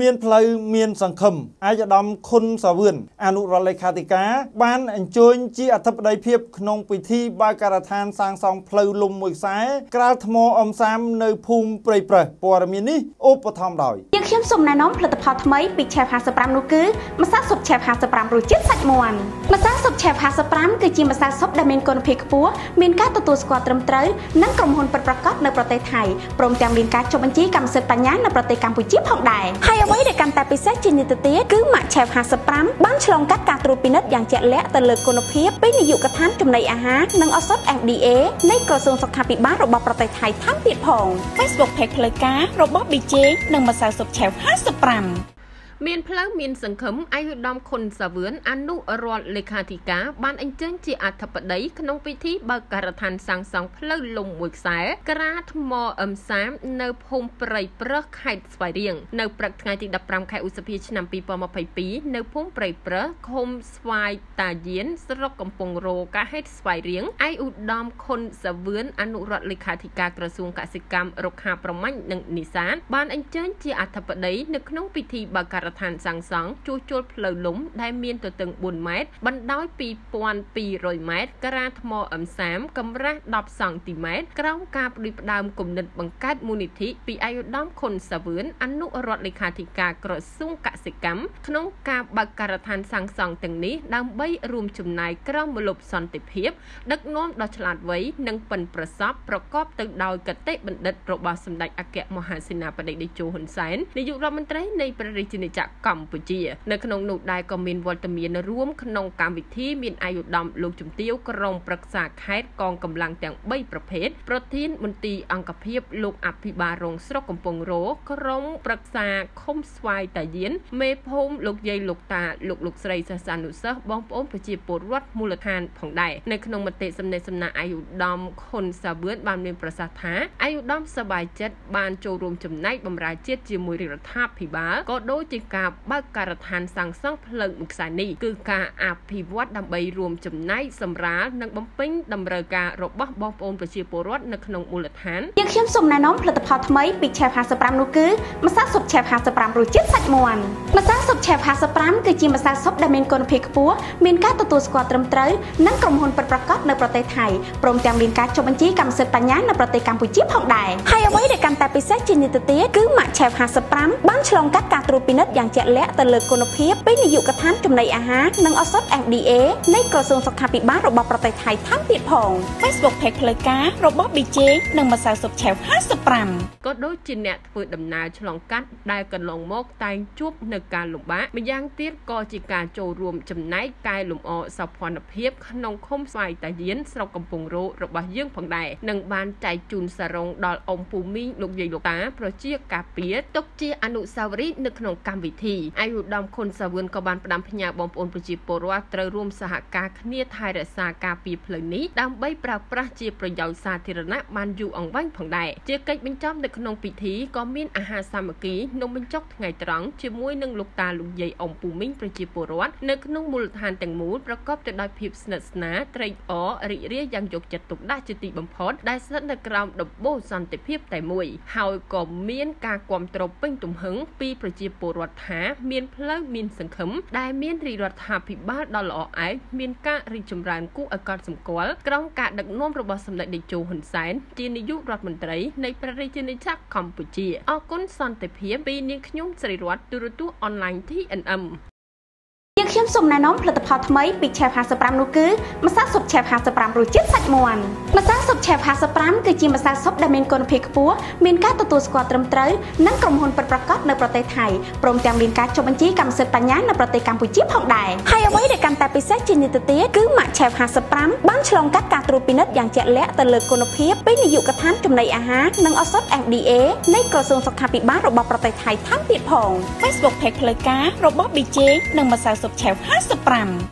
មានផ្លូវមានសង្ឃឹមអាយដាមខុនសាវឿនអនុរដ្ឋលេខាធិការ បានអញ្ជើញជាអធិបតីភាពក្នុងពិធីបើកការដ្ឋានសាងសង់ផ្លូវលំមួយខ្សែក្រាលថ្មអំសាមនៅភូមិព្រៃប្រេះព័ត៌មាននេះឧបត្ថម្ភដោយយើង ខ្ញុំសូមណែនាំផលិតផលថ្មីពី Chef 55នោះគឺម្សៅស៊ុប Chef 55រសជាតិសាច់មាន់ម្សៅស៊ុប Chef 55គឺជាម្សៅស៊ុបដែលមានគុណភាពខ្ពស់មានការទទួលស្គាល់ត្រឹមត្រូវនិងក្រុមហ៊ុនពិតប្រាកដនៅប្រទេសថៃព្រមទាំងមានការចុះបញ្ជីកម្មសិទ្ធិបញ្ញានៅប្រទេសកម្ពុជាផងដែរហើយអ្វីដែលកាន់តែពិសេសជាងនេះទៅទៀតគឺម៉ាក់ Chef 55បានឆ្លងកាត់ការត្រួតពិនិត្យយ៉ាងជាក់លាក់ទៅលើគុណភាពពីនាយកដ្ឋានចំណីអាហារនិងឱសថ FDA នៃក្រសួងសុខាភិបាលរបស់ប្រទេសថៃថែមទៀតផង Facebook Page ផ្លូវការរបស់ BJ និងម្សៅស៊ុប Chef 55 មានផ្លូវមានសង្ឃឹមអាយុដំខុនសាវឿនអនុរដ្ឋលេខាធិការបានអញ្ជើញជាអធិបតីក្នុងពិធីបើកការដ្ឋានសាងសង់ផ្លូវលំមួយខ្សែក្រាថ្មអឹមសាមនៅភូមិព្រៃប្រឹសខេត្តស្វាយរៀងនៅព្រឹកថ្ងៃទី15ខែឧសភាឆ្នាំ2022នៅភូមិព្រៃប្រឹសឃុំស្វាយតាយានស្រុកកំពង់រោកាហេតុស្វាយរៀងឯឧត្តមខុនសាវឿនអនុរដ្ឋលេខាធិការក្រសួងកសិកម្មរុក្ខាប្រមាញ់និងនេសាទបានអញ្ជើញជាអធិបតីនៅក្នុងពិធីបើកការដ្ឋានសាងសង់ជួសជុលផ្លូវលំដែលមានទទឹង4ម៉ែត្របណ្ដោយ2200ម៉ែត្រក្រាថ្មអឹមសាមកម្រាស់10សង់ទីម៉ែត្រក្រោមការផ្ដួចផ្ដើមគំនិតបង្កើតមូលនិធិពីអាយុដំខុនសាវឿនអនុរដ្ឋលេខាធិការក្រសួងកសិកម្មក្នុងការបើកការដ្ឋានសាងសង់ទាំងនេះដើម្បីរួមចំណាយក្រមមលុបសន្តិភាព ដឹកនាំដ៏ឆ្លាតវៃនិងប៉ិនប្រសប់ប្រកបទៅដោយកតេបណ្ឌិតរបស់សម្ដេចអគ្គមហាសេនាបតីតេជោហ៊ុនសែននាយករដ្ឋមន្ត្រីនៃព្រះរាជាណាចក្រកម្ពុជានៅក្នុងនោះដែរក៏មានវត្តមានរួមក្នុងកម្មវិធីមានអាយុដំ លោកជំទាវក្រមប្រឹក្សាខេត្តកងកម្លាំងទាំង3ប្រភេទប្រធានមន្ទីរអង្គភាពលោកអភិបាលរងស្រុកកំពង់រោក្រមប្រឹក្សាឃុំស្វាយតាយាន មេភូមិលោកយាយលោកតាលោកលោកស្រីសាសានុសិស្សបងប្អូនប្រជាពលរដ្ឋមូលដ្ឋានផងដែរនៅក្នុងមតិសំណេះសំណាលអាយុដំខុនសាវឿនបានមានប្រសាសន៍ថាអាយុដំសប្បាយចិត្តបានចូលរួមចំណែកបម្រើជាតិជាមួយរដ្ឋាភិបាលក៏ដូចជាការបើកការដ្ឋានសាងសង់ផ្លូវមួយខ្សែនេះគឺការអភិវឌ្ឍដើម្បីរួមចំណែកសម្រាលនិងបំពេញតម្រូវការរបស់បងប្អូនប្រជាពលរដ្ឋនៅក្នុងមូលដ្ឋានយើងខ្ញុំសូមណែនាំផលិតផលថ្មីពី Chef 55នោះគឺម្សៅស៊ុប Chef 55រសជាតិសាច់មាន់ម្សៅស៊ុប Chef 55គឺជាម្សៅស៊ុបដែលមានគុណភាពខ្ពស់មានការទទួលស្គាល់ត្រឹមត្រូវនិងក្រុមហ៊ុនពិតប្រាកដនៅប្រទេសថៃព្រមទាំងមានការចុះបញ្ជីកម្មសិទ្ធិបញ្ញានៅប្រទេសកម្ពុជាផងដែរហើយអ្វីដែលកាន់តែពិសេសជាងនេះទៅទៀតគឺម៉ាក់ Chef 55បានឆ្លងកាត់ការត្រួតពិនិត្យយ៉ាងជាក់លាក់ទៅលើគុណភាពពីនាយកដ្ឋានចំណីអាហារនិងឱសថ FDA នៃក្រសួងសុខាភិបាលរបស់ប្រទេសថៃថែមទៀតផង Facebook Page ផ្លូវការរបស់ BJ និងម្សៅស៊ុបឆែវ55ក៏ដូចជាអ្នកធ្វើដំណើរឆ្លងកាត់ដែលកន្លងមកតែងជួបនៅការលំបាកម្យ៉ាងទៀតក៏ជាការចូលរួមចំណែកកែលម្អសោភ័ណភាពក្នុងឃុំស្វាយតាយានស្រុកកំពង់រោរបស់យើងផងដែរនិងបានចែកជូនសារងដល់អ៊ំពូមីងលោកយាយលោកតាប្រជាការពារទុកជាអនុស្សាវរីយ៍នៅក្នុងកម្មវិធីអាយុដំខុនសាវឿនក៏បានផ្ដាំផ្ញើបងប្អូនប្រជាពលរដ្ឋត្រូវរួមសហការគ្នាថែរក្សាការពារផ្លូវនេះដើម្បីប្រើប្រាស់ជាប្រយោជន៍សាធារណៈបានយូរអង្វែងផងដែរជាកិច្ចបញ្ចប់នៅក្នុងពិធីក៏មានអាហារសាមគ្គីនំបញ្ចុកថ្ងៃត្រង់ជាមួយនឹងលោកតាលោកយាយអ៊ំពូមីងប្រជាពលរដ្ឋនៅក្នុងមូលដ្ឋានទាំងមូលប្រកបទៅដោយភាពស្និទ្ធស្នាលត្រេកអររីករាយយ៉ាងយកចិត្តទុកដាក់ជាទីបំផុតដែលស្ថិតនៅក្រោមដំបូលសន្តិភាពតែមួយ ហើយក៏មានការគ្រប់គ្រងពេញទំហឹងពីប្រជាពលរដ្ឋថា មានផ្លូវមានសង្ឃឹមដែលមានរាជរដ្ឋាភិបាលដ៏ល្អឯកមានការរីកចម្រើនគួរឲ្យកត់សម្គាល់ក្រោមការដឹកនាំរបស់សម្ដេចតេជោហ៊ុនសែនជានាយករដ្ឋមន្ត្រីនៃព្រះរាជាណាចក្រកម្ពុជាអរគុណសន្តិភាពពីនាងខ្ញុំសិរីរតទូរទស្សន៍អនឡាញ TNM យើង ខ្ញុំសូមណែនាំផលិតផលថ្មីពី Chef 55នោះគឺម្សៅស៊ុប Chef 55រសជាតិសាច់មាន់ម្សៅស៊ុប Chef 55គឺជាម្សៅស៊ុបដែលមានគុណភាពខ្ពស់មានការទទួលស្គាល់ត្រឹមត្រូវនិងក្រុមហ៊ុនពិតប្រាកដនៅប្រទេសថៃព្រមទាំងមានការចុះបញ្ជីកម្មសិទ្ធិបញ្ញានៅប្រទេសកម្ពុជាផងដែរហើយអ្វីដែលកាន់តែពិសេសជាងនេះទៅទៀតគឺម៉ាក់ Chef 55បាន ឆ្លងកាត់ការត្រួតពិនិត្យយ៉ាងជាក់លាក់ទៅលើគុណភាពពីនាយកដ្ឋានចំណីអាហារនិងឱសថ FDA នៃក្រសួងសុខាភិបាលរបស់ប្រទេសថៃថែមទៀតផង Facebook Page ផ្លូវការរបស់ BJ និងម្សៅស៊ុបឆែវ55